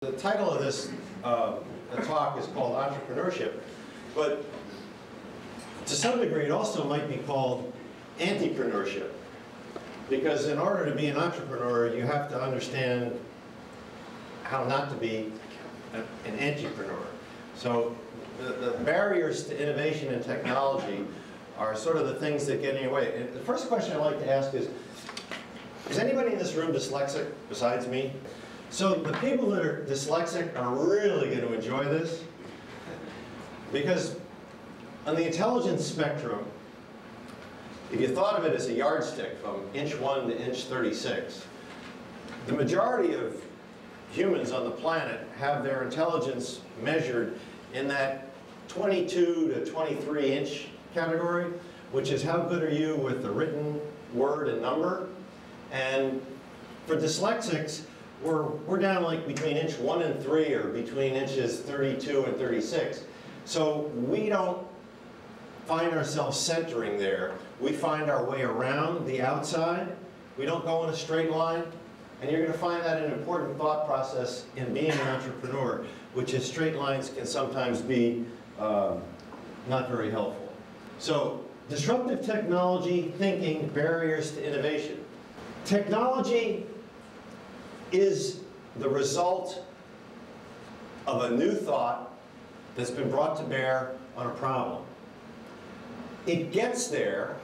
The title of this uh, talk is called Entrepreneurship, but to some degree it also might be called antipreneurship. Because in order to be an entrepreneur, you have to understand how not to be an entrepreneur. So the, the barriers to innovation and technology are sort of the things that get in your way. And the first question I'd like to ask is, is anybody in this room dyslexic besides me? So the people that are dyslexic are really going to enjoy this because on the intelligence spectrum, if you thought of it as a yardstick from inch 1 to inch 36, the majority of humans on the planet have their intelligence measured in that 22 to 23 inch category, which is how good are you with the written word and number. And for dyslexics, we're, we're down like between inch 1 and 3 or between inches 32 and 36. So we don't find ourselves centering there. We find our way around the outside. We don't go in a straight line. And you're going to find that an important thought process in being an entrepreneur, which is straight lines can sometimes be um, not very helpful. So disruptive technology, thinking, barriers to innovation. Technology is the result of a new thought that's been brought to bear on a problem. It gets there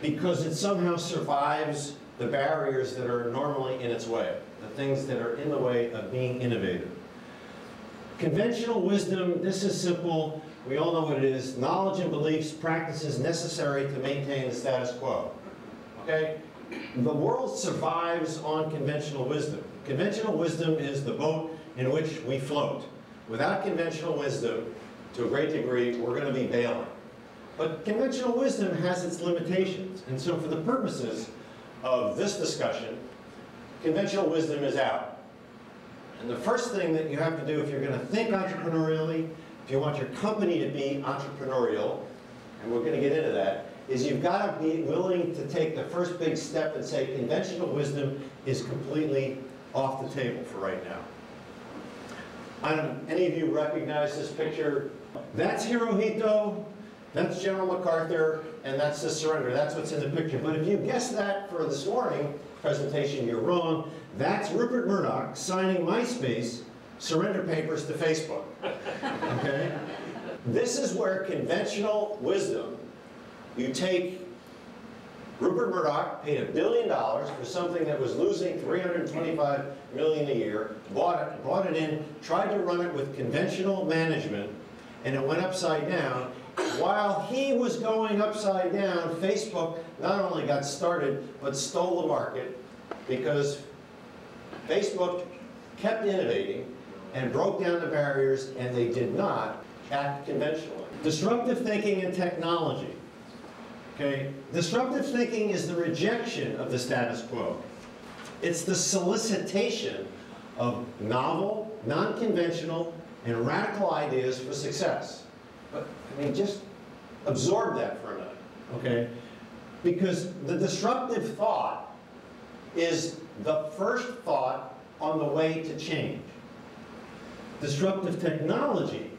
because it somehow survives the barriers that are normally in its way, the things that are in the way of being innovative. Conventional wisdom, this is simple, we all know what it is, knowledge and beliefs, practices necessary to maintain the status quo. Okay? The world survives on conventional wisdom. Conventional wisdom is the boat in which we float. Without conventional wisdom, to a great degree, we're going to be bailing. But conventional wisdom has its limitations. And so for the purposes of this discussion, conventional wisdom is out. And the first thing that you have to do if you're going to think entrepreneurially, if you want your company to be entrepreneurial, and we're going to get into that, is you've got to be willing to take the first big step and say conventional wisdom is completely off the table for right now. I don't, know, any of you recognize this picture? That's Hirohito, that's General MacArthur, and that's the surrender. That's what's in the picture. But if you guessed that for this morning presentation, you're wrong. That's Rupert Murdoch signing MySpace surrender papers to Facebook. Okay? This is where conventional wisdom you take Rupert Murdoch paid a billion dollars for something that was losing 325 million a year, bought it, brought it in, tried to run it with conventional management, and it went upside down. While he was going upside down, Facebook not only got started, but stole the market because Facebook kept innovating and broke down the barriers, and they did not act conventionally. Disruptive thinking and technology. Okay? Disruptive thinking is the rejection of the status quo. It's the solicitation of novel, non-conventional, and radical ideas for success. But, I mean, just absorb that for a minute, okay? Because the disruptive thought is the first thought on the way to change. Disruptive technology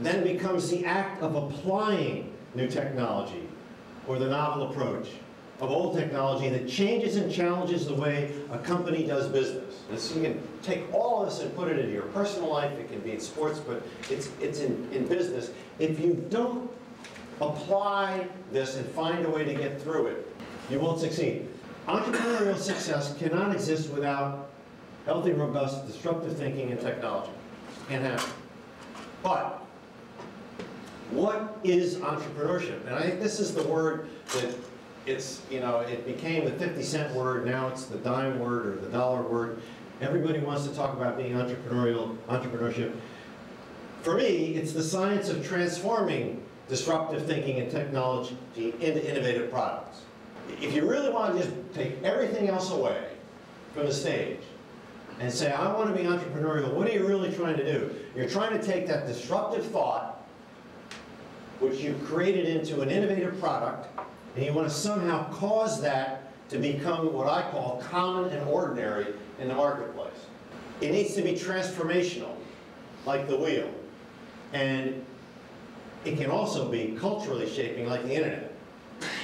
then becomes the act of applying new technology or the novel approach of old technology that changes and challenges the way a company does business. So you can take all of this and put it into your personal life, it can be in sports, but it's, it's in, in business. If you don't apply this and find a way to get through it, you won't succeed. Entrepreneurial success cannot exist without healthy, robust, disruptive thinking and technology. Can't happen. But what is entrepreneurship? And I think this is the word that it's, you know, it became the 50 cent word, now it's the dime word or the dollar word. Everybody wants to talk about being entrepreneurial, entrepreneurship. For me, it's the science of transforming disruptive thinking and technology into innovative products. If you really want to just take everything else away from the stage and say, I want to be entrepreneurial, what are you really trying to do? You're trying to take that disruptive thought which you created into an innovative product, and you want to somehow cause that to become what I call common and ordinary in the marketplace. it needs to be transformational, like the wheel. And it can also be culturally shaping, like the internet.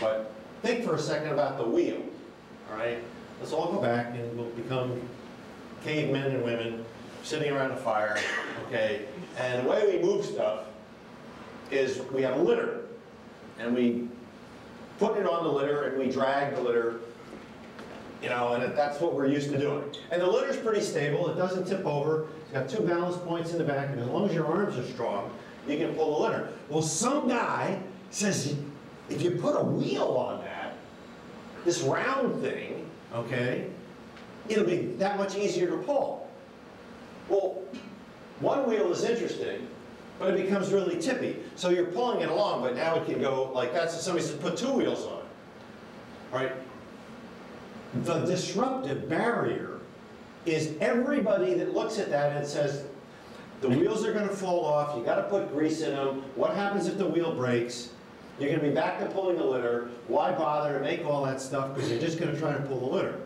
But think for a second about the wheel, all right? Let's all go back and we'll become cavemen and women sitting around a fire, okay? And the way we move stuff is we have a litter, and we put it on the litter and we drag the litter, you know, and that's what we're used to doing. And the litter's pretty stable, it doesn't tip over, it's got two balance points in the back, and as long as your arms are strong, you can pull the litter. Well, some guy says, if you put a wheel on that, this round thing, okay, it'll be that much easier to pull. Well, one wheel is interesting, but it becomes really tippy. So you're pulling it along, but now it can go like that. So somebody says, put two wheels on it, right? The disruptive barrier is everybody that looks at that and says, the wheels are gonna fall off, you gotta put grease in them, what happens if the wheel breaks? You're gonna be back to pulling the litter, why bother to make all that stuff, because you're just gonna try to pull the litter.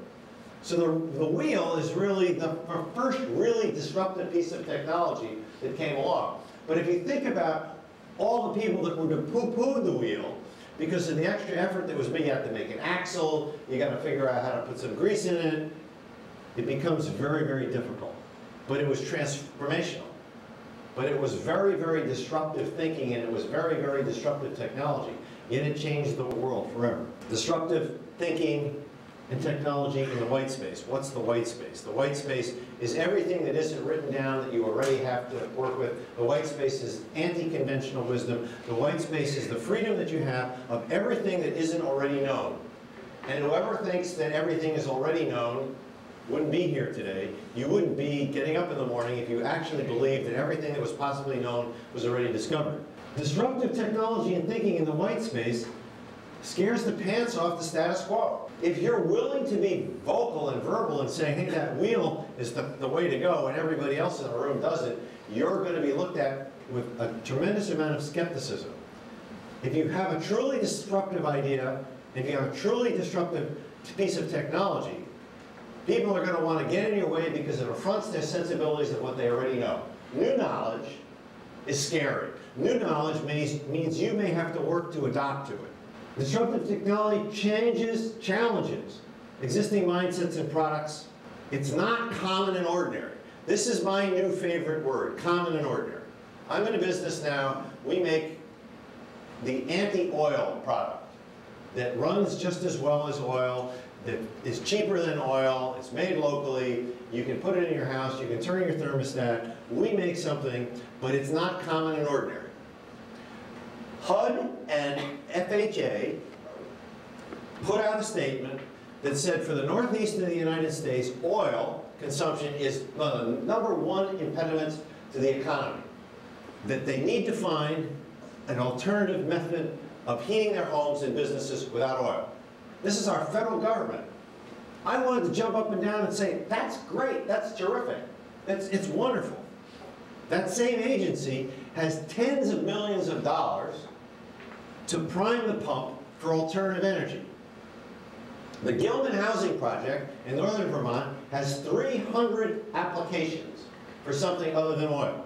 So the, the wheel is really the first really disruptive piece of technology that came along. But if you think about all the people that were to poo-poo the wheel, because of the extra effort that was made, you have to make an axle, you gotta figure out how to put some grease in it, it becomes very, very difficult. But it was transformational. But it was very, very disruptive thinking and it was very, very disruptive technology. Yet it changed the world forever. Disruptive thinking, and technology in the white space. What's the white space? The white space is everything that isn't written down that you already have to work with. The white space is anti-conventional wisdom. The white space is the freedom that you have of everything that isn't already known. And whoever thinks that everything is already known wouldn't be here today. You wouldn't be getting up in the morning if you actually believed that everything that was possibly known was already discovered. Disruptive technology and thinking in the white space scares the pants off the status quo. If you're willing to be vocal and verbal and say, hey, that wheel is the, the way to go and everybody else in the room does it, you're going to be looked at with a tremendous amount of skepticism. If you have a truly disruptive idea, if you have a truly disruptive piece of technology, people are going to want to get in your way because it affronts their sensibilities of what they already know. New knowledge is scary. New knowledge means, means you may have to work to adopt to it. Disruptive technology changes, challenges existing mindsets and products. It's not common and ordinary. This is my new favorite word, common and ordinary. I'm in a business now, we make the anti-oil product that runs just as well as oil, that is cheaper than oil, it's made locally, you can put it in your house, you can turn your thermostat. We make something, but it's not common and ordinary. HUD and FHA put out a statement that said for the northeast of the United States, oil consumption is the number one impediment to the economy. That they need to find an alternative method of heating their homes and businesses without oil. This is our federal government. I wanted to jump up and down and say, that's great, that's terrific, that's, it's wonderful. That same agency has tens of millions of dollars to prime the pump for alternative energy. The Gilman Housing Project in northern Vermont has 300 applications for something other than oil.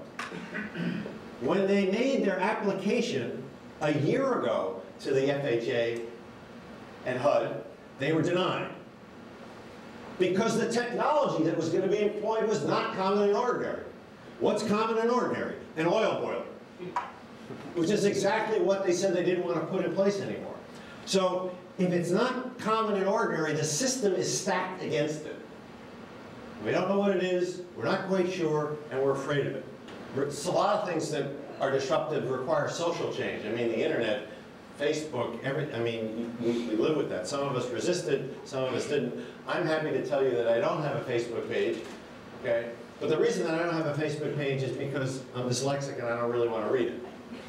When they made their application a year ago to the FHA and HUD, they were denied. Because the technology that was going to be employed was not common and ordinary. What's common and ordinary? An oil boiler which is exactly what they said they didn't want to put in place anymore. So if it's not common and ordinary, the system is stacked against it. We don't know what it is, we're not quite sure, and we're afraid of it. It's a lot of things that are disruptive require social change. I mean, the internet, Facebook, every, I mean, we, we live with that. Some of us resisted, some of us didn't. I'm happy to tell you that I don't have a Facebook page, okay? But the reason that I don't have a Facebook page is because I'm dyslexic and I don't really want to read it.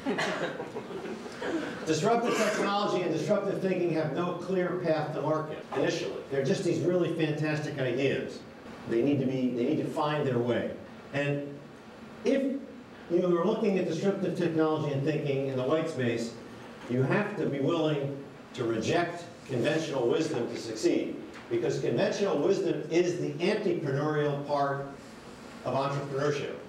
disruptive technology and disruptive thinking have no clear path to market initially. They're just these really fantastic ideas. They need to be, they need to find their way. And if you are looking at disruptive technology and thinking in the white space, you have to be willing to reject conventional wisdom to succeed. Because conventional wisdom is the entrepreneurial part of entrepreneurship.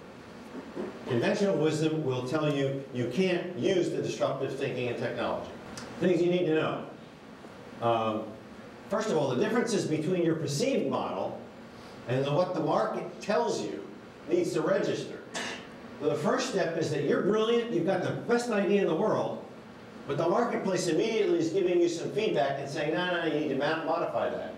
Conventional wisdom will tell you you can't use the disruptive thinking and technology. Things you need to know. Um, first of all, the differences between your perceived model and the, what the market tells you needs to register. So the first step is that you're brilliant, you've got the best idea in the world, but the marketplace immediately is giving you some feedback and saying, no, no, you need to modify that.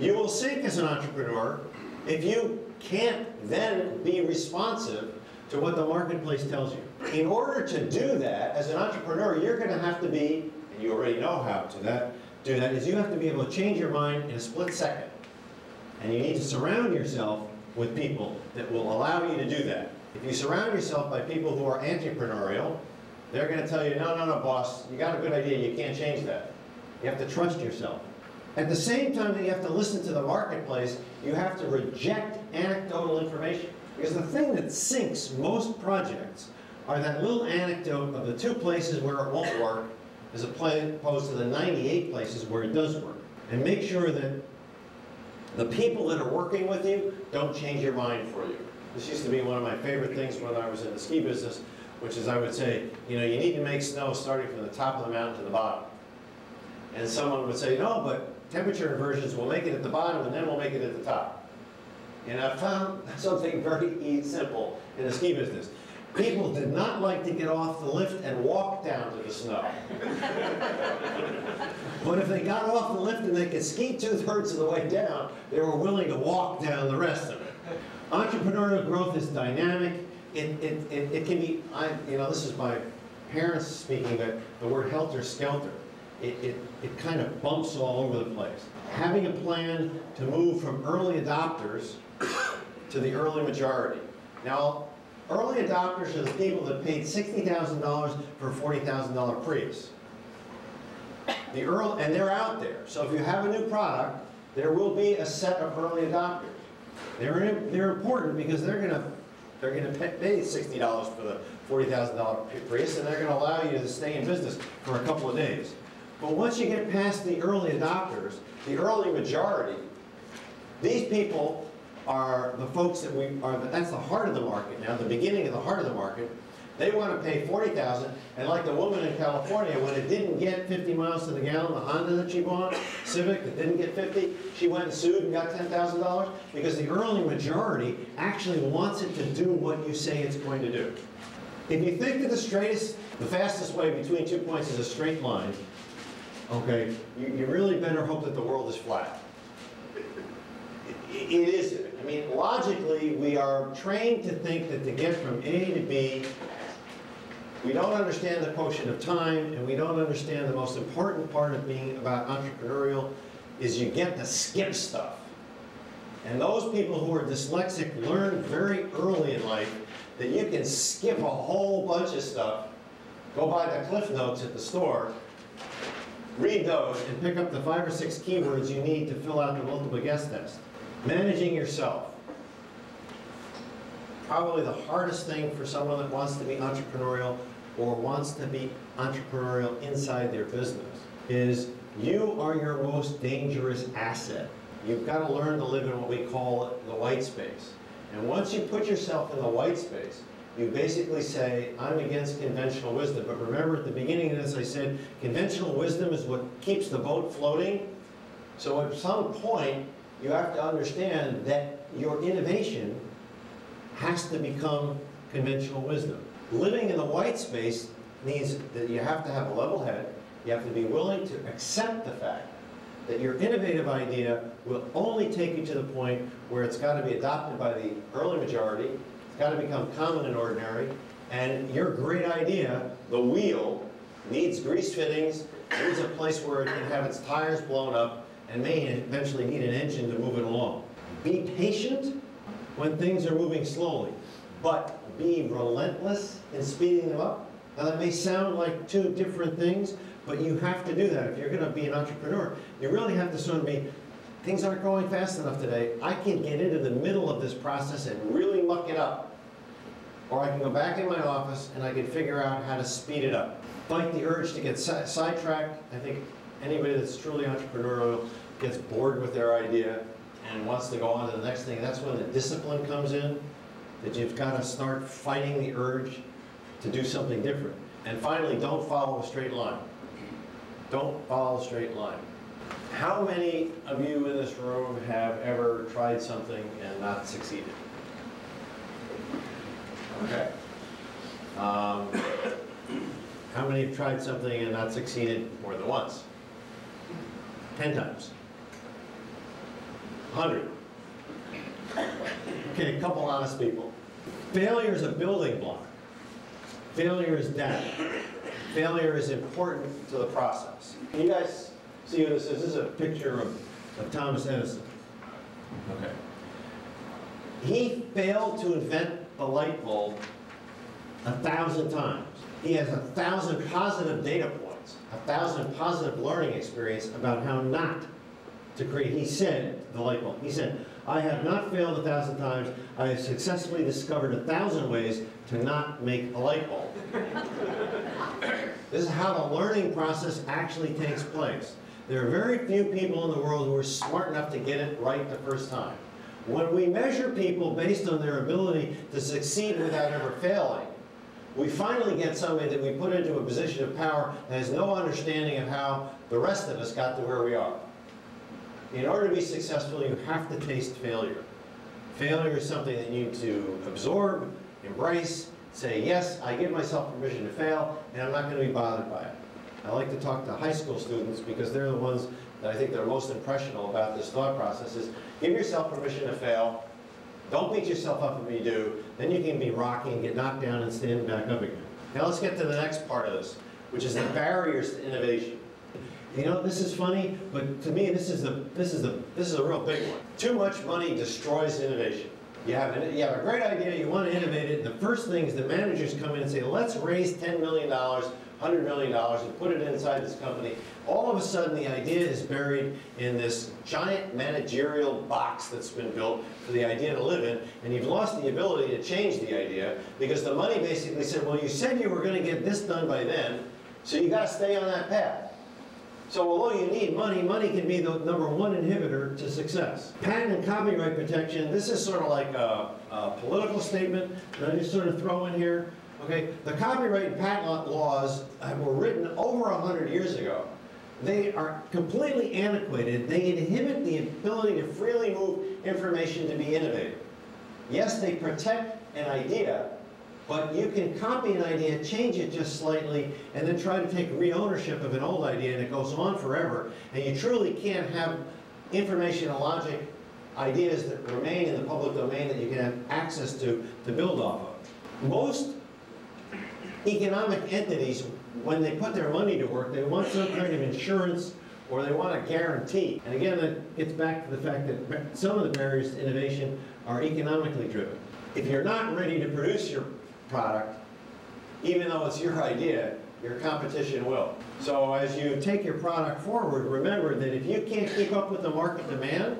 You will sink as an entrepreneur if you can't then be responsive to what the marketplace tells you. In order to do that, as an entrepreneur, you're going to have to be, and you already know how to that, do that, is you have to be able to change your mind in a split second. And you need to surround yourself with people that will allow you to do that. If you surround yourself by people who are entrepreneurial, they're going to tell you, no, no, no, boss, you got a good idea, you can't change that. You have to trust yourself. At the same time that you have to listen to the marketplace, you have to reject anecdotal information. Because the thing that sinks most projects are that little anecdote of the two places where it won't work as opposed to the 98 places where it does work. And make sure that the people that are working with you don't change your mind for you. This used to be one of my favorite things when I was in the ski business, which is I would say, you know, you need to make snow starting from the top of the mountain to the bottom. And someone would say, no, but temperature inversions will make it at the bottom and then we'll make it at the top. And I found something very simple in the ski business. People did not like to get off the lift and walk down to the snow. but if they got off the lift and they could ski two-thirds of the way down, they were willing to walk down the rest of it. Entrepreneurial growth is dynamic. It, it, it, it can be, I, you know, this is my parents speaking, but the word helter-skelter it, it, it kind of bumps all over the place. Having a plan to move from early adopters to the early majority. Now, early adopters are the people that paid $60,000 for a $40,000 Prius. The early, and they're out there. So if you have a new product, there will be a set of early adopters. They're, they're important because they're going to they're going to pay $60 for the $40,000 Prius, and they're going to allow you to stay in business for a couple of days. But once you get past the early adopters, the early majority, these people are the folks that we are, that's the heart of the market now, the beginning of the heart of the market. They want to pay 40000 and like the woman in California, when it didn't get 50 miles to the gallon, the Honda that she bought, Civic, that didn't get 50, she went and sued and got $10,000 because the early majority actually wants it to do what you say it's going to do. If you think that the straightest, the fastest way between two points is a straight line, okay, you, you really better hope that the world is flat. It, it isn't. I mean, logically, we are trained to think that to get from A to B, we don't understand the quotient of time, and we don't understand the most important part of being about entrepreneurial is you get to skip stuff. And those people who are dyslexic learn very early in life that you can skip a whole bunch of stuff, go buy the cliff notes at the store, read those and pick up the five or six keywords you need to fill out the multiple guess test. Managing yourself. Probably the hardest thing for someone that wants to be entrepreneurial or wants to be entrepreneurial inside their business is you are your most dangerous asset. You've got to learn to live in what we call the white space. And once you put yourself in the white space, you basically say, I'm against conventional wisdom. But remember at the beginning of this I said, conventional wisdom is what keeps the boat floating. So at some point, you have to understand that your innovation has to become conventional wisdom. Living in the white space means that you have to have a level head, you have to be willing to accept the fact that your innovative idea will only take you to the point where it's got to be adopted by the early majority, got to become common and ordinary. And your great idea, the wheel, needs grease fittings, needs a place where it can have its tires blown up, and may eventually need an engine to move it along. Be patient when things are moving slowly, but be relentless in speeding them up. Now that may sound like two different things, but you have to do that. If you're going to be an entrepreneur, you really have to sort of be things aren't going fast enough today. I can get into the middle of this process and really muck it up. Or I can go back in my office and I can figure out how to speed it up. Fight the urge to get sidetracked. I think anybody that's truly entrepreneurial gets bored with their idea and wants to go on to the next thing, that's when the discipline comes in, that you've got to start fighting the urge to do something different. And finally, don't follow a straight line. Don't follow a straight line. How many of you in this room have ever tried something and not succeeded? Okay. Um, How many have tried something and not succeeded more than once? 10 times? 100? Okay, a couple honest people. Failure is a building block. Failure is data. Failure is important to the process. Can you guys see what this is? This is a picture of, of Thomas Edison. Okay. He failed to invent the light bulb a thousand times. He has a thousand positive data points, a thousand positive learning experience about how not to create. He said, the light bulb, he said, I have not failed a thousand times. I have successfully discovered a thousand ways to not make a light bulb. this is how the learning process actually takes place. There are very few people in the world who are smart enough to get it right the first time. When we measure people based on their ability to succeed without ever failing, we finally get somebody that we put into a position of power has no understanding of how the rest of us got to where we are. In order to be successful, you have to taste failure. Failure is something that you need to absorb, embrace, say, yes, I give myself permission to fail, and I'm not going to be bothered by it. I like to talk to high school students because they're the ones that I think they're most impressionable about this thought process is give yourself permission to fail, don't beat yourself up if you do, then you can be rocky and get knocked down and stand back up again. Now let's get to the next part of this, which is the barriers to innovation. You know, this is funny, but to me, this is the this is the this is a real big one. Too much money destroys innovation. You have an, you have a great idea, you want to innovate it. The first thing is the managers come in and say, let's raise ten million dollars $100 million and put it inside this company. All of a sudden, the idea is buried in this giant managerial box that's been built for the idea to live in, and you've lost the ability to change the idea because the money basically said, well, you said you were going to get this done by then, so you got to stay on that path. So although you need money, money can be the number one inhibitor to success. Patent and copyright protection, this is sort of like a, a political statement that I just sort of throw in here. Okay, the copyright and patent laws were written over 100 years ago. They are completely antiquated. They inhibit the ability to freely move information to be innovative. Yes, they protect an idea, but you can copy an idea, change it just slightly, and then try to take re-ownership of an old idea, and it goes on forever. And you truly can't have information and logic ideas that remain in the public domain that you can have access to to build off of. Most economic entities, when they put their money to work, they want some kind of insurance or they want a guarantee. And again, that gets back to the fact that some of the barriers to innovation are economically driven. If you're not ready to produce your product, even though it's your idea, your competition will. So as you take your product forward, remember that if you can't keep up with the market demand,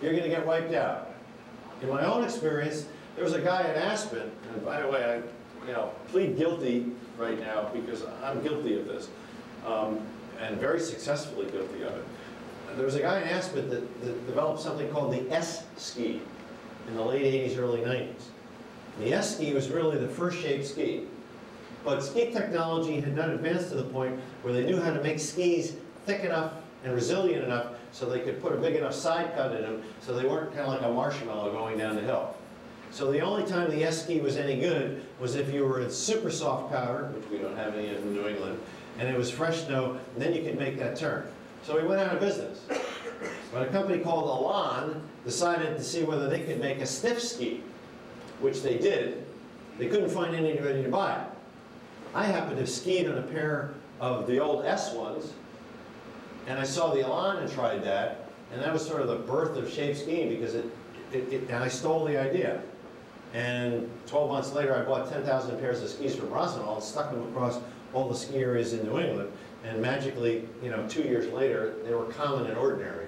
you're going to get wiped out. In my own experience, there was a guy in Aspen, and by the way, I you know, plead guilty right now because I'm guilty of this, um, and very successfully guilty of it. There was a guy in Aspen that, that developed something called the S-ski in the late 80s, early 90s. The S-ski was really the first shaped ski. But ski technology had not advanced to the point where they knew how to make skis thick enough and resilient enough so they could put a big enough side cut in them so they weren't kind of like a marshmallow going down the hill. So the only time the S-ski was any good was if you were in super soft powder, which we don't have any in New England, and it was fresh snow, then you could make that turn. So we went out of business. But a company called Elan decided to see whether they could make a stiff ski, which they did. They couldn't find anybody to buy it. I happened to have skied on a pair of the old S ones, and I saw the Elan and tried that, and that was sort of the birth of shape skiing because it, it, it and I stole the idea. And 12 months later, I bought 10,000 pairs of skis from Rossignol and stuck them across all the ski areas in New England. And magically, you know, two years later, they were common and ordinary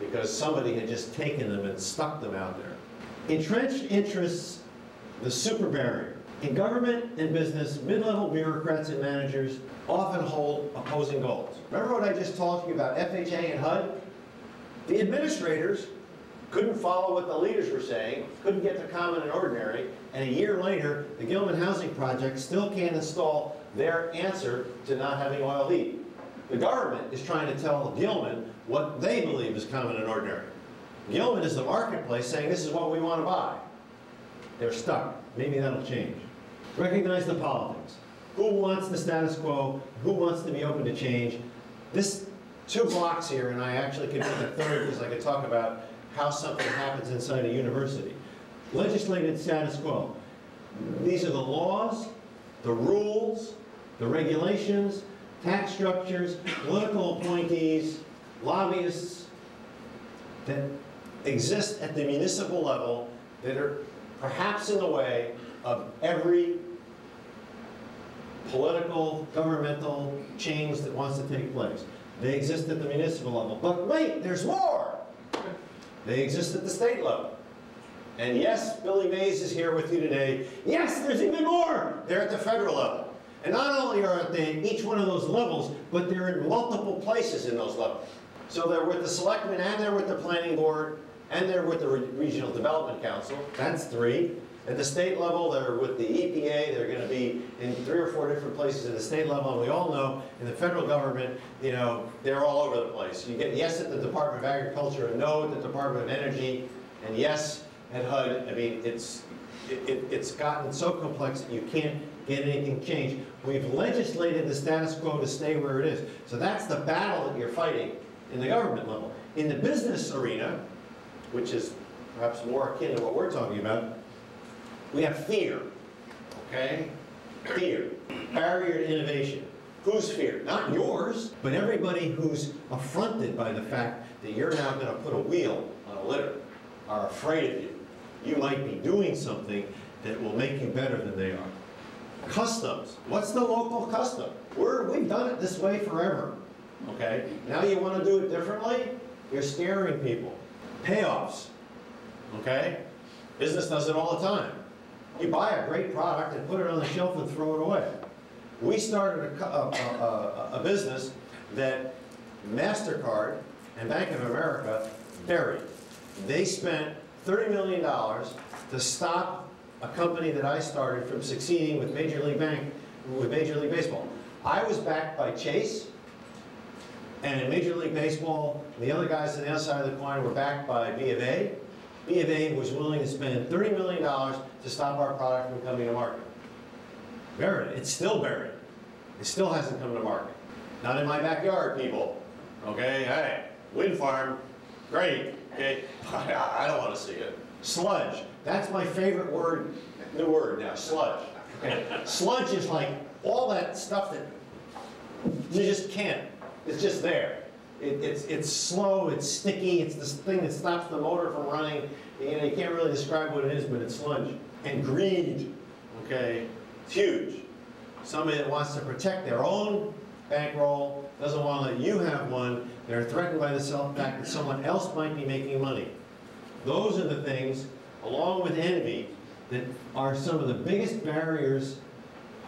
because somebody had just taken them and stuck them out there. Entrenched interests, the super barrier. In government and business, mid-level bureaucrats and managers often hold opposing goals. Remember what I just told you about FHA and HUD? The administrators couldn't follow what the leaders were saying, couldn't get to common and ordinary, and a year later, the Gilman Housing Project still can't install their answer to not having oil heat. The government is trying to tell Gilman what they believe is common and ordinary. Gilman is the marketplace saying this is what we want to buy. They're stuck. Maybe that'll change. Recognize the politics. Who wants the status quo? Who wants to be open to change? This two blocks here, and I actually could make a third because I could talk about how something happens inside a university. Legislated status quo. These are the laws, the rules, the regulations, tax structures, political appointees, lobbyists that exist at the municipal level that are perhaps in the way of every political, governmental change that wants to take place. They exist at the municipal level. But wait, there's more! They exist at the state level. And yes, Billy Mays is here with you today. Yes, there's even more! They're at the federal level. And not only are they each one of those levels, but they're in multiple places in those levels. So they're with the selectmen, and they're with the planning board, and they're with the Re- Regional Development Council. That's three. At the state level, they're with the EPA, they're gonna be in three or four different places at the state level, and we all know, in the federal government, you know, they're all over the place. You get yes at the Department of Agriculture, and no at the Department of Energy, and yes at HUD. I mean, it's, it, it- it's gotten so complex that you can't get anything changed. We've legislated the status quo to stay where it is. So that's the battle that you're fighting in the government level. In the business arena, which is perhaps more akin to what we're talking about, we have fear, okay? Fear, barrier to innovation. Whose fear? Not yours, but everybody who's affronted by the fact that you're now gonna put a wheel on a litter, are afraid of you. You might be doing something that will make you better than they are. Customs, what's the local custom? We're, we've done it this way forever, okay? Now you wanna do it differently? You're scaring people. Payoffs, okay? Business does it all the time. You buy a great product and put it on the shelf and throw it away. We started a, a, a, a- business that MasterCard and Bank of America buried. They spent $30 million to stop a company that I started from succeeding with Major League Bank, with Major League Baseball. I was backed by Chase, and in Major League Baseball, the other guys on the other side of the coin were backed by B of A. B of A was willing to spend $30 million to stop our product from coming to market. Buried, it's still buried. It still hasn't come to market. Not in my backyard, people. Okay, hey, wind farm, great, okay, I don't want to see it. Sludge, that's my favorite word, new word now, sludge. Okay, Sludge is like all that stuff that you just can't. It's just there. It, it's, it's slow, it's sticky, it's this thing that stops the motor from running. You know, you can't really describe what it is, but it's sludge. And greed, okay, it's huge. Somebody that wants to protect their own bankroll, doesn't want to let you have one, they're threatened by the self fact that someone else might be making money. Those are the things, along with envy, that are some of the biggest barriers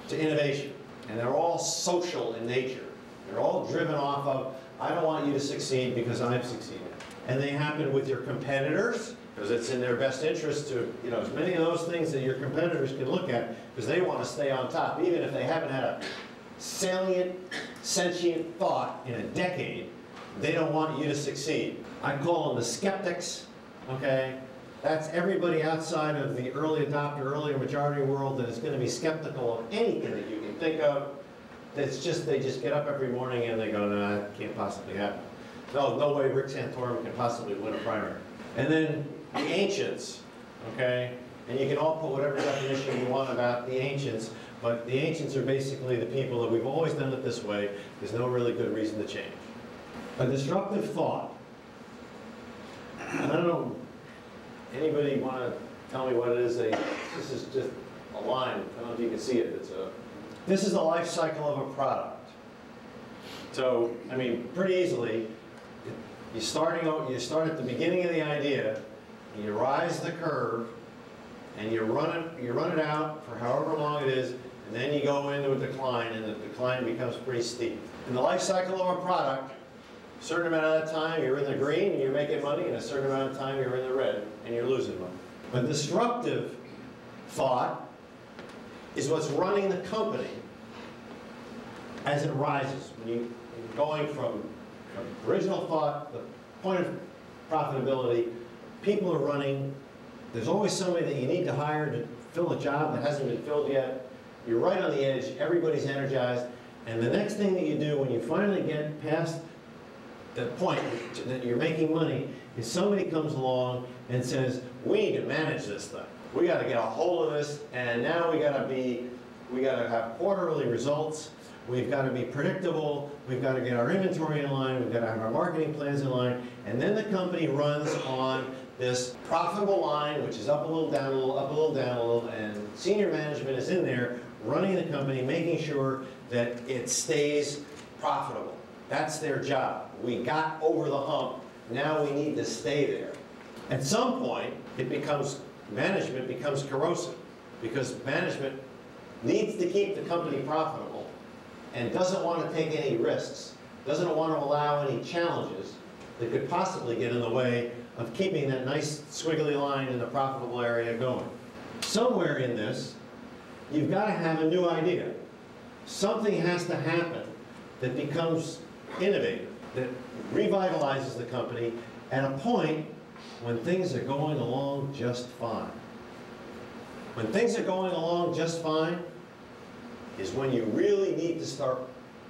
to innovation. And they're all social in nature. They're all driven off of, I don't want you to succeed because I've succeeded. And they happen with your competitors, because it's in their best interest to, you know, as many of those things that your competitors can look at, because they want to stay on top, even if they haven't had a salient, sentient thought in a decade, they don't want you to succeed. I call them the skeptics, okay? That's everybody outside of the early adopter, early majority world that is going to be skeptical of anything that you can think of. That's just, they just get up every morning and they go, no, that can't possibly happen. No, no way Rick Santorum can possibly win a primary. And then the ancients, okay? And you can all put whatever definition you want about the ancients, but the ancients are basically the people that we've always done it this way. There's no really good reason to change. A disruptive thought. I don't know, anybody want to tell me what it is they, this is just a line, I don't know if you can see it, it's a, this is the life cycle of a product. So, I mean, pretty easily, you're starting you start at the beginning of the idea, you rise the curve, and you run it, you run it out for however long it is, and then you go into a decline, and the decline becomes pretty steep. In the life cycle of a product, A certain amount of time, you're in the green and you're making money, and a certain amount of time, you're in the red and you're losing money. But disruptive thought is what's running the company as it rises. When you, you're going from from original thought, the point of profitability, people are running, there's always somebody that you need to hire to fill a job that hasn't been filled yet. You're right on the edge, everybody's energized, and the next thing that you do when you finally get past the point that you're making money is somebody comes along and says, we need to manage this thing. We gotta get a hold of this, and now we gotta be, we gotta have quarterly results, we've gotta be predictable, we've gotta get our inventory in line, we've gotta have our marketing plans in line, and then the company runs on this profitable line, which is up a little, down a little, up a little, down a little, and senior management is in there running the company, making sure that it stays profitable. That's their job. We got over the hump, now we need to stay there. At some point, it becomes, management becomes corrosive, because management needs to keep the company profitable and doesn't want to take any risks, doesn't want to allow any challenges that could possibly get in the way of keeping that nice squiggly line in the profitable area going. Somewhere in this, you've got to have a new idea. Something has to happen that becomes innovative, that revitalizes the company at a point when things are going along just fine. When things are going along just fine is when you really need to start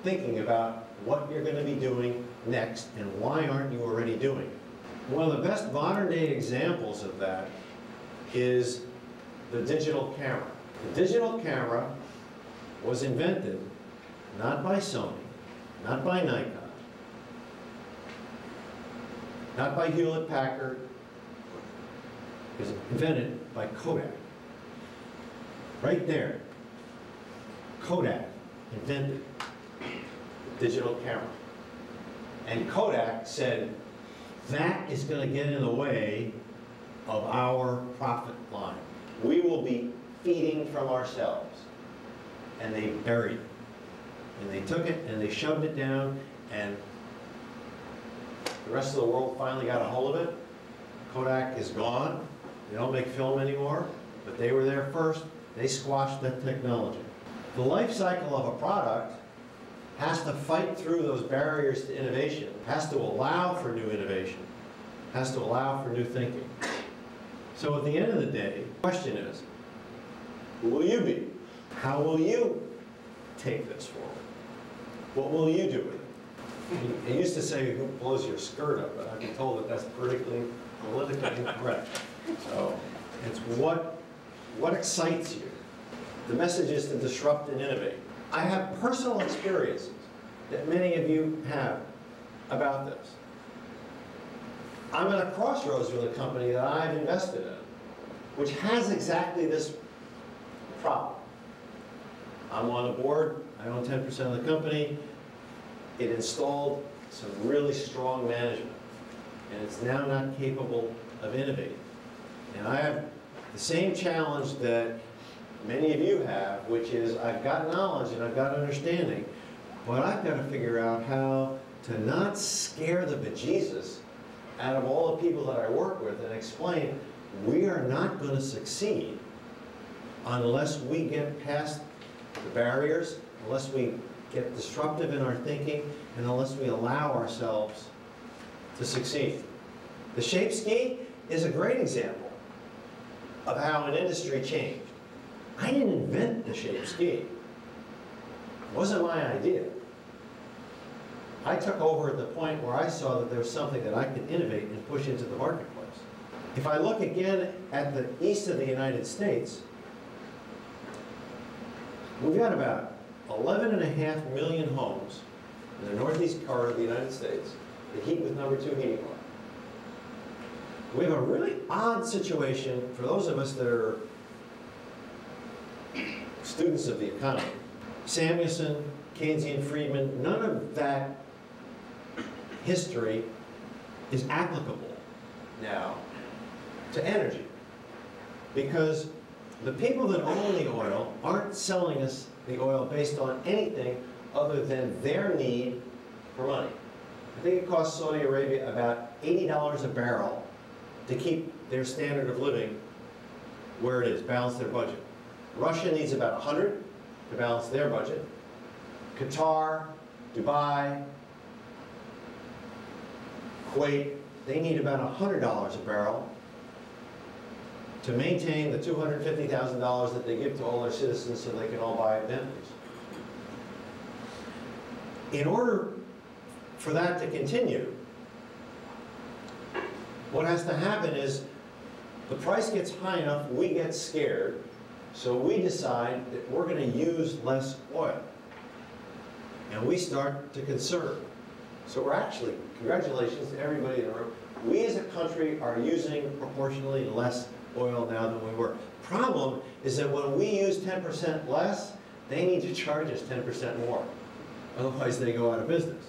thinking about what you're going to be doing next and why aren't you already doing it. One of the best modern day examples of that is the digital camera. The digital camera was invented not by Sony, not by Nikon, not by Hewlett Packard, was invented by Kodak. Right there, Kodak invented the digital camera. And Kodak said, that is going to get in the way of our profit line. We will be feeding from ourselves. And they buried it. And they took it and they shoved it down and the rest of the world finally got a hold of it. Kodak is gone. They don't make film anymore, but they were there first. They squashed that technology. The life cycle of a product has to fight through those barriers to innovation, has to allow for new innovation, has to allow for new thinking. So at the end of the day, the question is, who will you be? How will you take this forward? What will you do with it? I used to say, who blows your skirt up, but I've been told that that's politically, politically incorrect. So it's what, what excites you? The message is to disrupt and innovate. I have personal experiences that many of you have about this. I'm at a crossroads with a company that I've invested in, which has exactly this problem. I'm on the board, I own 10% of the company. It installed some really strong management, and it's now not capable of innovating. And I have the same challenge that many of you have, which is I've got knowledge and I've got understanding, but I've got to figure out how to not scare the bejesus out of all the people that I work with and explain we are not going to succeed unless we get past the barriers, unless we get disruptive in our thinking, and unless we allow ourselves to succeed. The shape ski is a great example of how an industry changed. I didn't invent the shape ski. It wasn't my idea. I took over at the point where I saw that there was something that I could innovate and push into the marketplace. If I look again at the east of the United States, we've got about 11 and a half million homes in the northeast part of the United States that heat with number two heating oil. We have a really odd situation for those of us that are students of the economy. Samuelson, Keynesian, Friedman, none of that history is applicable now to energy. Because the people that own the oil aren't selling us the oil based on anything other than their need for money. I think it costs Saudi Arabia about eighty dollars a barrel to keep their standard of living where it is, balance their budget. Russia needs about a hundred to balance their budget. Qatar, Dubai, Kuwait, they need about hundred dollars a barrel to maintain the two hundred fifty thousand dollars that they give to all their citizens so they can all buy Bentleys. In order for that to continue, what has to happen is the price gets high enough, we get scared, so we decide that we're gonna use less oil. And we start to conserve. So we're actually, congratulations to everybody in the room, we as a country are using proportionally less oil now than we were. Problem is that when we use 10% less, they need to charge us 10% more. Otherwise, they go out of business.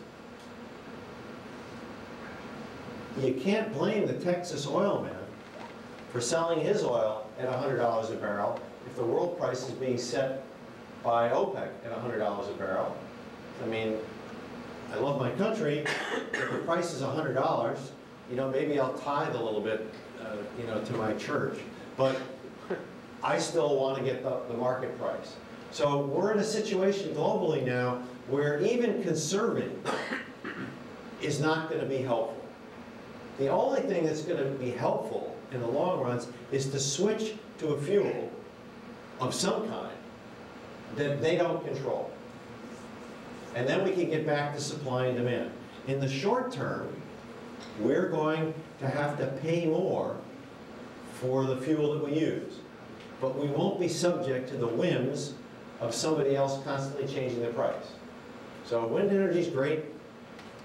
You can't blame the Texas oil man for selling his oil at $100 a barrel if the world price is being set by OPEC at $100 a barrel. I mean, I love my country, if the price is $100, you know, maybe I'll tithe a little bit, uh, you know, to my church, but I still want to get the, the market price. So we're in a situation globally now where even conserving is not going to be helpful. The only thing that's going to be helpful in the long runs is to switch to a fuel of some kind that they don't control. And then we can get back to supply and demand. In the short term, we're going to have to pay more for the fuel that we use. But we won't be subject to the whims of somebody else constantly changing the price. So wind energy is great,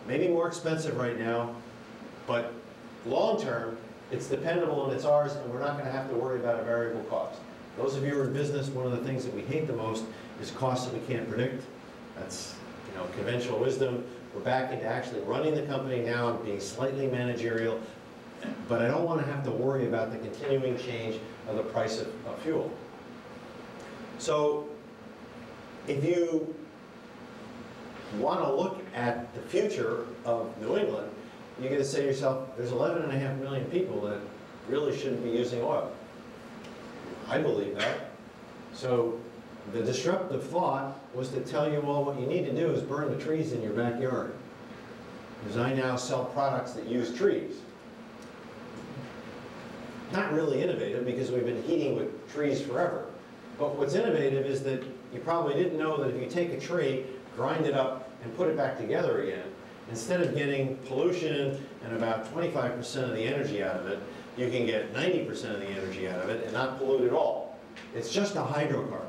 maybe more expensive right now, but long term, it's dependable and it's ours, and we're not going to have to worry about a variable cost. Those of you who are in business, one of the things that we hate the most is costs that we can't predict. That's you know conventional wisdom. We're back into actually running the company now and being slightly managerial, but I don't want to have to worry about the continuing change of the price of, of fuel. So if you want to look at the future of New England, you got to say to yourself, there's 11 and a half million people that really shouldn't be using oil. I believe that. So the disruptive thought was to tell you, well, what you need to do is burn the trees in your backyard. Because I now sell products that use trees. Not really innovative because we've been heating with trees forever. But what's innovative is that you probably didn't know that if you take a tree, grind it up, and put it back together again, instead of getting pollution and about 25% of the energy out of it, you can get 90% of the energy out of it and not pollute at all. It's just a hydrocarbon,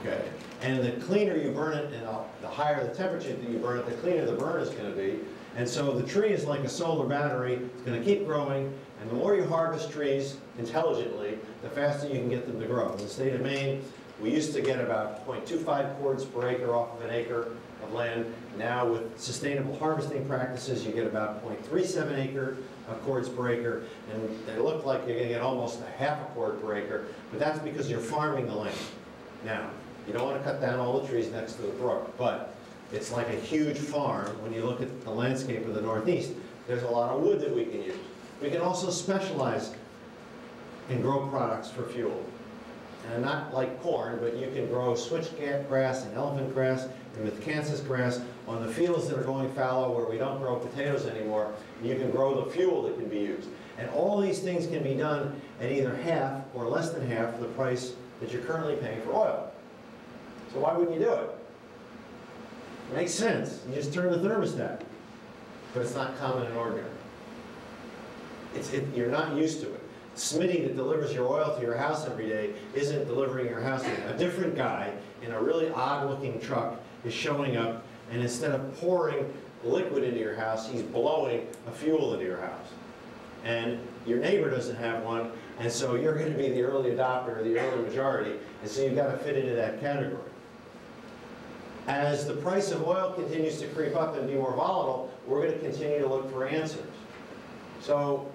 okay? And the cleaner you burn it and uh, the higher the temperature that you burn it, the cleaner the burn is going to be. And so the tree is like a solar battery. It's going to keep growing. And the more you harvest trees intelligently, the faster you can get them to grow. In the state of Maine, we used to get about 0.25 cords per acre off of an acre of land. Now with sustainable harvesting practices, you get about 0.37 acre uh, cords per acre, and they look like you're gonna get almost a half a cord per acre, but that's because you're farming the land. Now, you don't wanna cut down all the trees next to the brook, but it's like a huge farm when you look at the landscape of the Northeast. There's a lot of wood that we can use. We can also specialize and grow products for fuel. And not like corn, but you can grow switchgrass and elephant grass and miscanthus grass on the fields that are going fallow where we don't grow potatoes anymore, you can grow the fuel that can be used. And all these things can be done at either half or less than half the price that you're currently paying for oil. So why wouldn't you do it? it makes sense. You just turn the thermostat. But it's not common and ordinary. It's, it, you're not used to it. Smitty that delivers your oil to your house every day isn't delivering your house. A different guy in a really odd looking truck is showing up and instead of pouring liquid into your house, he's blowing a fuel into your house. And your neighbor doesn't have one, and so you're going to be the early adopter the early majority, and so you've got to fit into that category. As the price of oil continues to creep up and be more volatile, we're going to continue to look for answers. So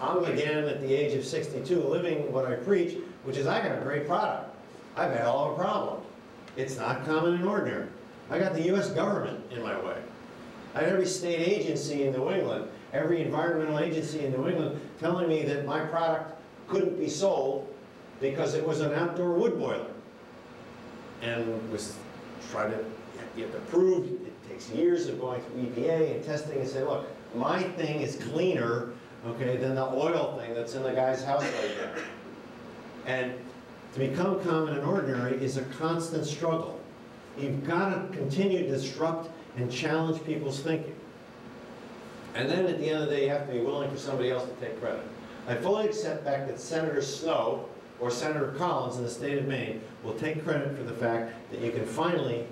I'm again at the age of 62 living what I preach, which is I got a great product. I've had all of a problem. It's not common and ordinary. I got the US government in my way. I had every state agency in New England, every environmental agency in New England telling me that my product couldn't be sold because it was an outdoor wood boiler. And was trying to get approved, it takes years of going through EPA and testing and say, look, my thing is cleaner, okay, than the oil thing that's in the guy's house right there. And to become common and ordinary is a constant struggle. You've got to continue to disrupt and challenge people's thinking. And then at the end of the day, you have to be willing for somebody else to take credit. I fully accept back that Senator Snowe or Senator Collins in the state of Maine will take credit for the fact that you can finally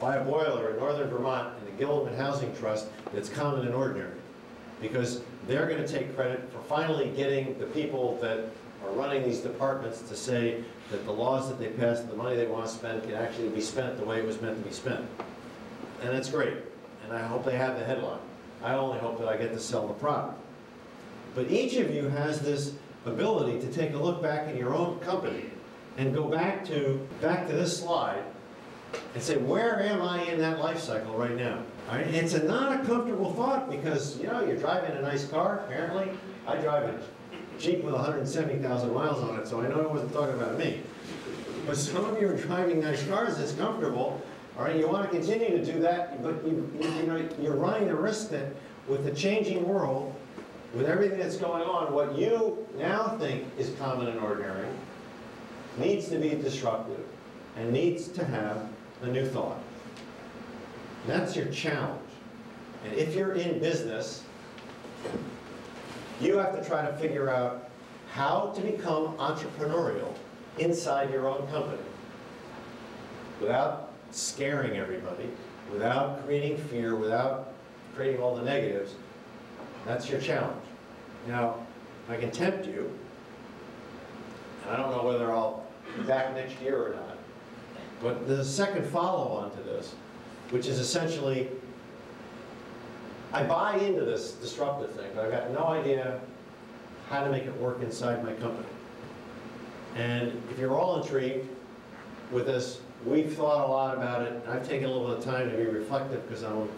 buy a boiler in northern Vermont in the Gilman Housing Trust that's common and ordinary. Because they're going to take credit for finally getting the people that are running these departments to say that the laws that they passed, the money they want to spend can actually be spent the way it was meant to be spent. And that's great. And I hope they have the headline. I only hope that I get to sell the product. But each of you has this ability to take a look back in your own company and go back to, back to this slide and say, where am I in that life cycle right now? Right? It's a not a comfortable thought because, you know, you're driving a nice car, apparently. I drive a Jeep with 170,000 miles on it, so I know I wasn't talking about me. But some of you are driving nice cars, it's comfortable, all right? You want to continue to do that, but you, you know, you're running the risk that with the changing world, with everything that's going on, what you now think is common and ordinary needs to be disruptive and needs to have a new thought. That's your challenge. And if you're in business, you have to try to figure out how to become entrepreneurial inside your own company without scaring everybody, without creating fear, without creating all the negatives. That's your challenge. Now, I can tempt you, and I don't know whether I'll be back next year or not, but the second follow-on to this, which is essentially, I buy into this disruptive thing, but I've got no idea how to make it work inside my company. And if you're all intrigued with this, we've thought a lot about it. I've taken a little bit of time to be reflective because I'm,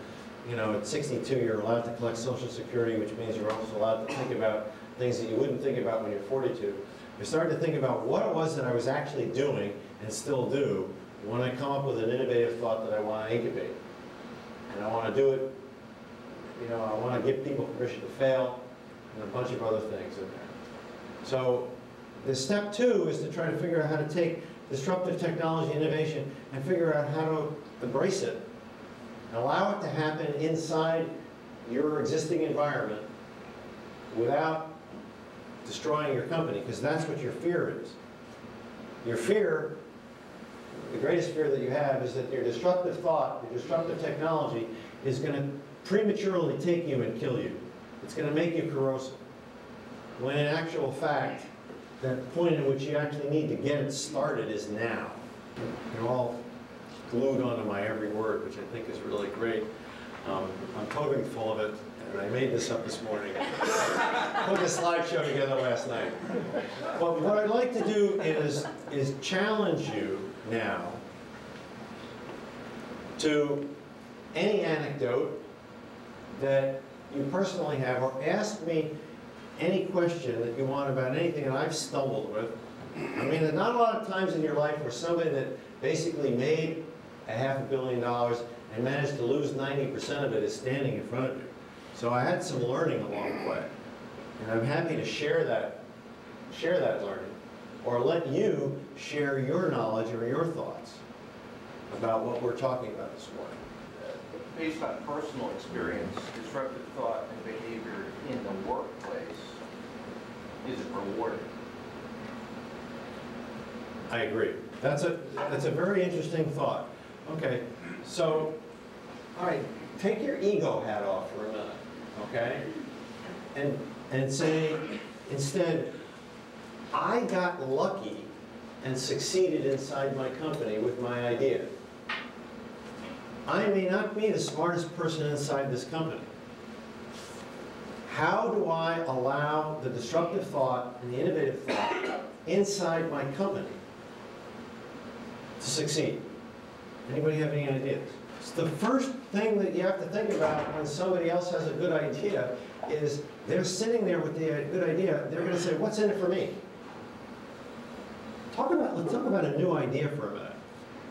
you know, at 62, you're allowed to collect Social Security, which means you're also allowed to think about things that you wouldn't think about when you're 42. I started to think about what it was that I was actually doing and still do when I come up with an innovative thought that I want to incubate. And I want to do it, you know, I want to give people permission to fail and a bunch of other things in there. So the step two is to try to figure out how to take disruptive technology innovation and figure out how to embrace it. And allow it to happen inside your existing environment without destroying your company, because that's what your fear is. Your fear, the greatest fear that you have is that your destructive thought, your destructive technology is going to prematurely take you and kill you. It's going to make you corrosive. When in actual fact, that point at which you actually need to get it started is now. You're all glued onto my every word, which I think is really great. Um, I'm totally full of it, and I made this up this morning. Put the slideshow together last night. But what I'd like to do is, is challenge you now to any anecdote that you personally have, or ask me any question that you want about anything that I've stumbled with. I mean, there's not a lot of times in your life where somebody that basically made a half a billion dollars and managed to lose 90% of it is standing in front of you. So I had some learning along the way. And I'm happy to share that, share that learning, or let you share your knowledge or your thoughts about what we're talking about this morning. Based on personal experience, disruptive thought and behavior in the workplace is rewarding. I agree. That's a, that's a very interesting thought. Okay, so, all right, take your ego hat off for a minute, okay? And, and say, instead, I got lucky and succeeded inside my company with my idea. I may not be the smartest person inside this company. How do I allow the disruptive thought and the innovative thought inside my company to succeed? Anybody have any ideas? It's the first thing that you have to think about when somebody else has a good idea is they're sitting there with the good idea, they're gonna say, what's in it for me? Talk about, let's talk about a new idea for a minute.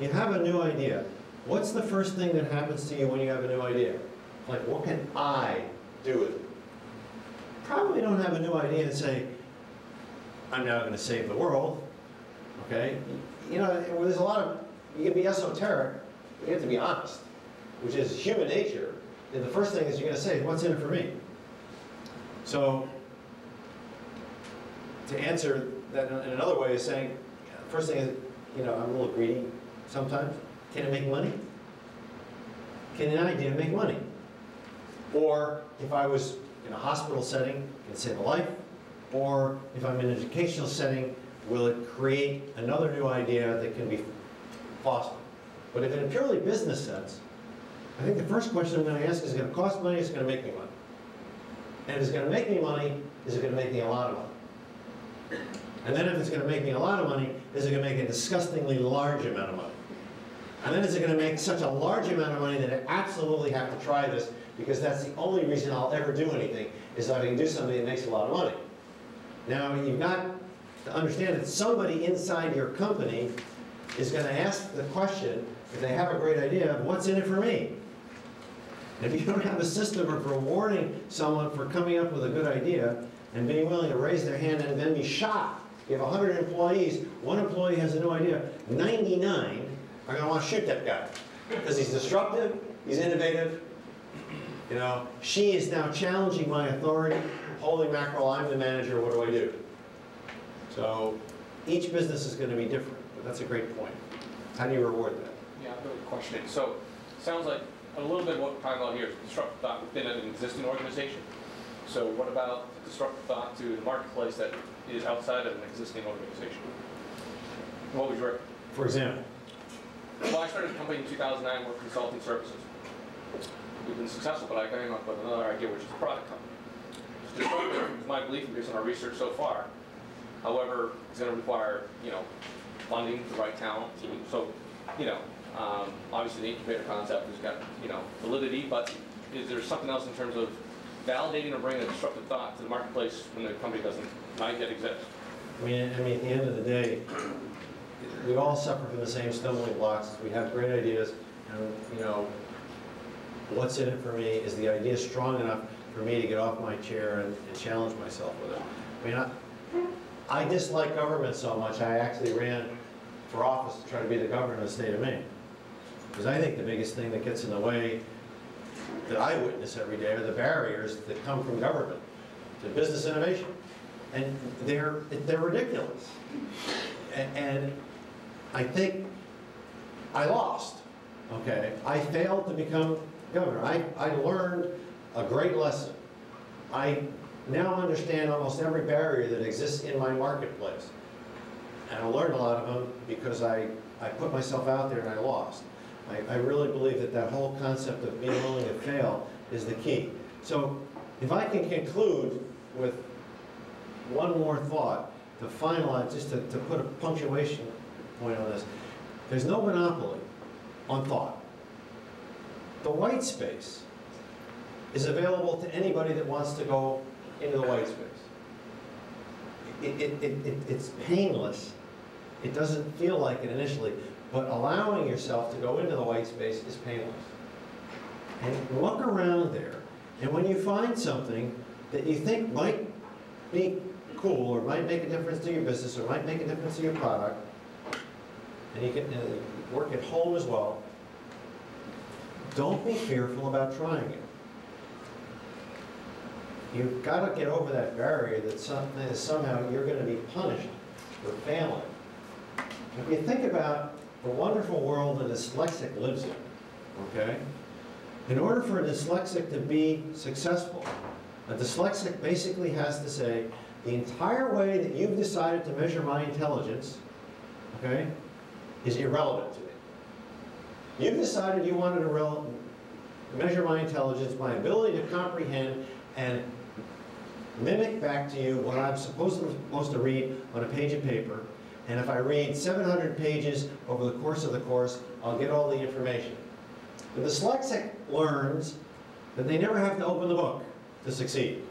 You have a new idea. What's the first thing that happens to you when you have a new idea? Like, what can I do with it? Probably don't have a new idea and say, I'm now gonna save the world, okay? You know, there's a lot of, you can be esoteric, you have to be honest, which is human nature. And the first thing is you're gonna say, what's in it for me? So, to answer that in another way is saying, first thing is, you know, I'm a little greedy sometimes. Can it make money? Can an idea make money? Or if I was in a hospital setting, can it save a life? Or if I'm in an educational setting, will it create another new idea that can be fostered? But if in a purely business sense, I think the first question I'm going to ask is it going to cost money, is it going to make me money? And if it's going to make me money, is it going to make me a lot of money? And then if it's going to make me a lot of money, is it going to make a disgustingly large amount of money? And then is it going to make such a large amount of money that I absolutely have to try this because that's the only reason I'll ever do anything, is that I can do something that makes a lot of money. Now, you've got to understand that somebody inside your company is going to ask the question, if they have a great idea, what's in it for me? If you don't have a system of rewarding someone for coming up with a good idea and being willing to raise their hand and then be shocked, you have 100 employees, one employee has a new idea, 99 are going to want to shoot that guy because he's disruptive, he's innovative. You know, she is now challenging my authority. Holy mackerel, I'm the manager, what do I do? So each business is going to be different, but that's a great point. How do you reward that? Yeah, I'm going to question. So, sounds like a little bit what we're talking about here is disruptive thought within an existing organization. So what about disruptive thought to the marketplace that is outside of an existing organization? What was your, For example, well, I started a company in 2009 with consulting services. We've been successful, but I came up with another idea, which is a product company. It's my belief based on our research so far. However, it's going to require, you know, funding, the right talent, team. So, you know, um, obviously the incubator concept has got, you know, validity, but is there something else in terms of validating or bringing a disruptive thought to the marketplace when the company doesn't, not yet exist? I mean, I mean, at the end of the day, we all suffer from the same stumbling blocks. We have great ideas, and, you know, what's in it for me? Is the idea strong enough for me to get off my chair and, and challenge myself with it? I mean, I, I dislike government so much, I actually ran for office to try to be the governor of the state of Maine. Because I think the biggest thing that gets in the way that I witness every day are the barriers that come from government to business innovation. And they're, they're ridiculous. And, and I think I lost, okay? I failed to become governor. I, I learned a great lesson. I now understand almost every barrier that exists in my marketplace. And I learned a lot of them because I, I put myself out there and I lost. I, I really believe that that whole concept of being willing to fail is the key. So if I can conclude with one more thought to finalize, just to, to put a punctuation point on this. There's no monopoly on thought. The white space is available to anybody that wants to go into the white space. It, it, it, it, it's painless. It doesn't feel like it initially, but allowing yourself to go into the white space is painless. And look around there, and when you find something that you think might be cool, or might make a difference to your business, or might make a difference to your product, and you can work at home as well, don't be fearful about trying it. You've got to get over that barrier that some- somehow you're going to be punished for failing. If you think about the wonderful world that a dyslexic lives in, okay? In order for a dyslexic to be successful, a dyslexic basically has to say, the entire way that you've decided to measure my intelligence, okay, is irrelevant to me. You've decided you wanted to measure my intelligence, my ability to comprehend and mimic back to you what I'm supposed to, supposed to read on a page of paper. And if I read 700 pages over the course of the course, I'll get all the information. But the dyslexic learns that they never have to open the book to succeed.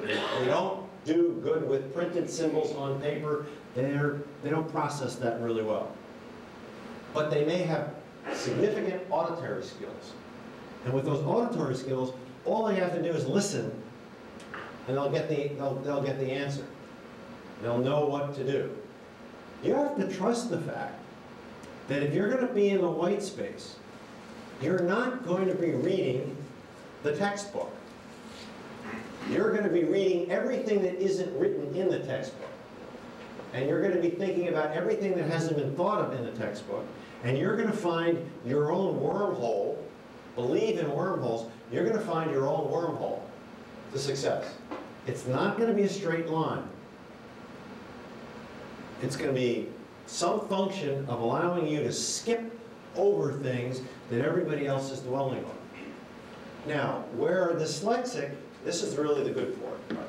They don't do good with printed symbols on paper. They're, they don't process that really well. But they may have significant auditory skills. And with those auditory skills, all they have to do is listen, and they'll get the, they'll, they'll get the answer. They'll know what to do. You have to trust the fact that if you're going to be in the white space, you're not going to be reading the textbook. You're going to be reading everything that isn't written in the textbook. And you're going to be thinking about everything that hasn't been thought of in the textbook. And you're going to find your own wormhole, believe in wormholes, you're going to find your own wormhole to success. It's not going to be a straight line. It's going to be some function of allowing you to skip over things that everybody else is dwelling on. Now, where a dyslexic, this is really the good part.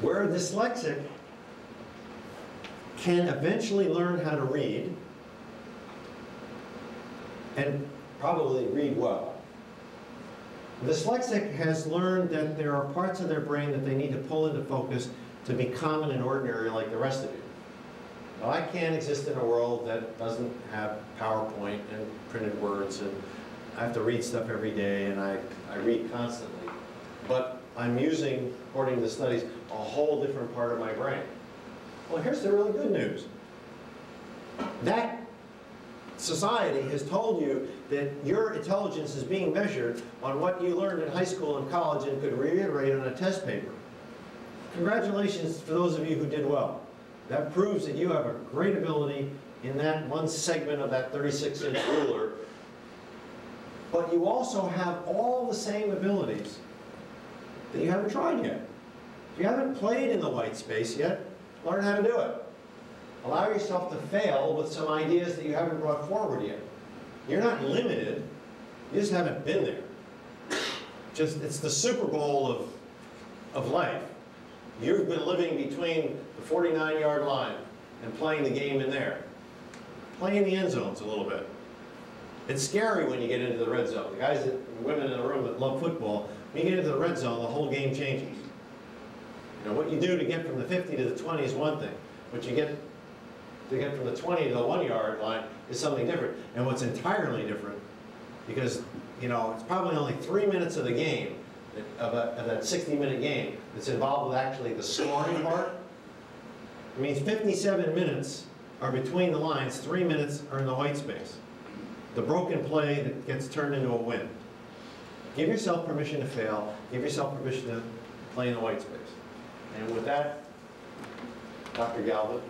Where a dyslexic can eventually learn how to read, and probably read well. Dyslexic has learned that there are parts of their brain that they need to pull into focus to be common and ordinary like the rest of you. Now, I can't exist in a world that doesn't have PowerPoint and printed words, and I have to read stuff every day, and I, I read constantly. But I'm using, according to the studies, a whole different part of my brain. Well, here's the really good news. That society has told you that your intelligence is being measured on what you learned in high school and college and could reiterate on a test paper. Congratulations for those of you who did well. That proves that you have a great ability in that one segment of that 36-inch ruler. But you also have all the same abilities that you haven't tried yet. If you haven't played in the white space yet, learn how to do it. Allow yourself to fail with some ideas that you haven't brought forward yet. You're not limited, you just haven't been there. Just, it's the Super Bowl of, of life. You've been living between the 49-yard line and playing the game in there. Play in the end zones a little bit. It's scary when you get into the red zone. The guys, that, women in the room that love football, when you get into the red zone, the whole game changes. You know, what you do to get from the 50 to the 20 is one thing. What you get to get from the 20 to the one yard line is something different. And what's entirely different, because, you know, it's probably only three minutes of the game, of, a, of that 60 minute game, that's involved with actually the scoring part. It means 57 minutes are between the lines, three minutes are in the white space. The broken play that gets turned into a win. Give yourself permission to fail, give yourself permission to play in the white space. And with that, Dr. Galvin.